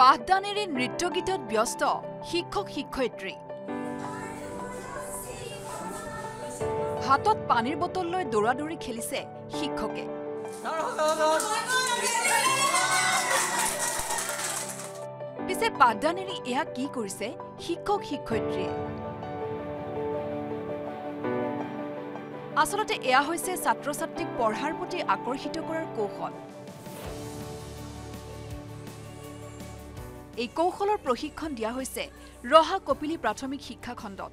পাঠদানেৰে নৃত্য গীতত ব্যস্ত শিক্ষক শিক্ষয়িত্ৰী। হাতত পানীৰ বটল লৈ দৌৰা দৌৰি খেলিছে শিক্ষকে। পিছে পাঠদানেৰে এয়া কি কৰিছে শিক্ষক শিক্ষয়িত্ৰীয়ে? আচলতে এয়া হৈছে ছাত্ৰ ছাত্ৰীক পঢ়াৰ প্ৰতি আকৰ্ষিত কৰাৰ কৌশল। এই কৌশলৰ প্ৰশিক্ষণ দিয়া হৈছে ৰহা কপিলী প্ৰাথমিক শিক্ষা খণ্ডত।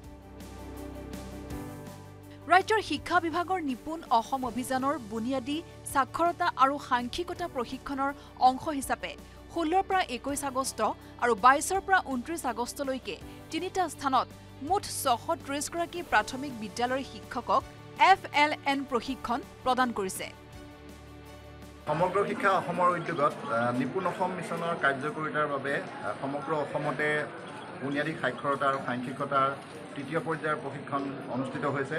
ৰাজ্যৰ শিক্ষা বিভাগৰ নিপুণ অসম অভিযানৰ বুনিয়াদী সাক্ষৰতা আৰু সাংখ্যিকতা প্ৰশিক্ষণৰ অংশ হিচাপে ষোল্লৰ পৰা একৈছ আগষ্ট আৰু বাইছৰ পৰা ঊনত্ৰিছ আগষ্টলৈকে তিনিটা স্থানত মুঠ ছশ ত্ৰিছগৰাকী প্ৰাথমিক বিদ্যালয়ৰ শিক্ষকক এফ এল এন প্ৰশিক্ষণ প্ৰদান কৰিছে। সমগ্ৰ শিক্ষা অসমৰ উদ্যোগত নিপুণ অসম মিছনৰ কাৰ্যকৰিতাৰ বাবে সমগ্ৰ অসমতে বুনিয়াদী সাক্ষৰতা আৰু সাংখ্যিকতাৰ তৃতীয় পৰ্যায়ৰ প্ৰশিক্ষণ অনুষ্ঠিত হৈছে।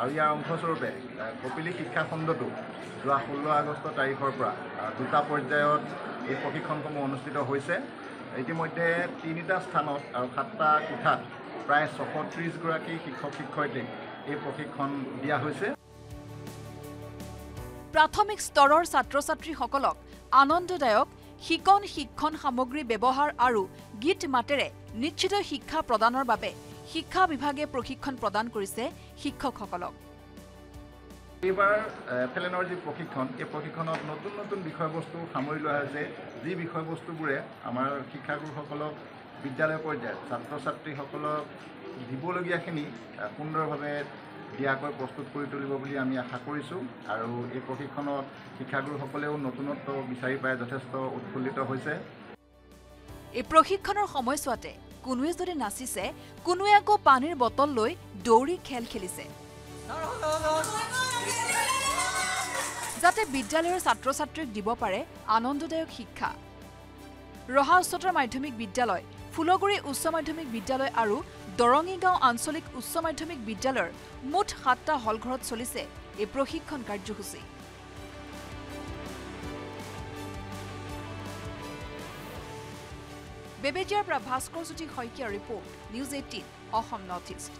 আৰু ইয়াৰ অংশস্বৰূপে কপিলী শিক্ষা খণ্ডতো যোৱা ষোল্ল আগষ্ট তাৰিখৰ পৰা দুটা পৰ্যায়ত এই প্ৰশিক্ষণসমূহ অনুষ্ঠিত হৈছে। ইতিমধ্যে তিনিটা স্থানত আৰু সাতটা কোঠাত প্ৰায় ছশ ত্ৰিছগৰাকী শিক্ষক শিক্ষয়িত্ৰীক এই প্ৰশিক্ষণ দিয়া হৈছে। প্ৰাথমিক স্তৰৰ ছাত্ৰ ছাত্ৰীসকলক আনন্দদায়ক শিকন শিক্ষণ সামগ্ৰী ব্যৱহাৰ আৰু গীত মাতেৰে নিশ্চিত শিক্ষা প্ৰদানৰ বাবে শিক্ষা বিভাগে প্ৰশিক্ষণ প্ৰদান কৰিছে শিক্ষকসকলক। এইবাৰ এনৰ যি প্ৰশিক্ষণ এই প্ৰশিক্ষণত নতুন নতুন বিষয়বস্তু সামৰি লোৱা হৈছে। যি বিষয়বস্তুবোৰে আমাৰ শিক্ষাগুৰুসকলক বিদ্যালয় পৰ্যায়ত ছাত্ৰ ছাত্ৰীসকলক দিবলগীয়াখিনি সুন্দৰভাৱে দিয়াকৈ প্ৰস্তুত কৰি তুলিব বুলি আমি আশা কৰিছোঁ। আৰু এই প্ৰশিক্ষণত শিক্ষাগুৰুসকলেও নতুনত্ব বিচাৰি পাই যথেষ্ট উৎফুল্লিত হৈছে। এই প্ৰশিক্ষণৰ সময়ছোৱাতে কোনোৱে যদি নাচিছে কোনোৱে আকৌ পানীৰ বটল লৈ দৌৰি খেল খেলিছে। যাতে বিদ্যালয়ৰ ছাত্ৰ ছাত্ৰীক দিব পাৰে আনন্দদায়ক শিক্ষা। ৰহা উচ্চতৰ মাধ্যমিক বিদ্যালয় ফুলগুৰি উচ্চ মাধ্যমিক বিদ্যালয় আৰু দৰঙীগাঁও আঞ্চলিক উচ্চ মাধ্যমিক বিদ্যালয়ৰ মুঠ সাতটা হলঘৰত চলিছে এই প্ৰশিক্ষণ কাৰ্যসূচী। বেবেজিয়াৰ পৰা Bhaskar Jyoti Saikia report news eighteen Assam north east.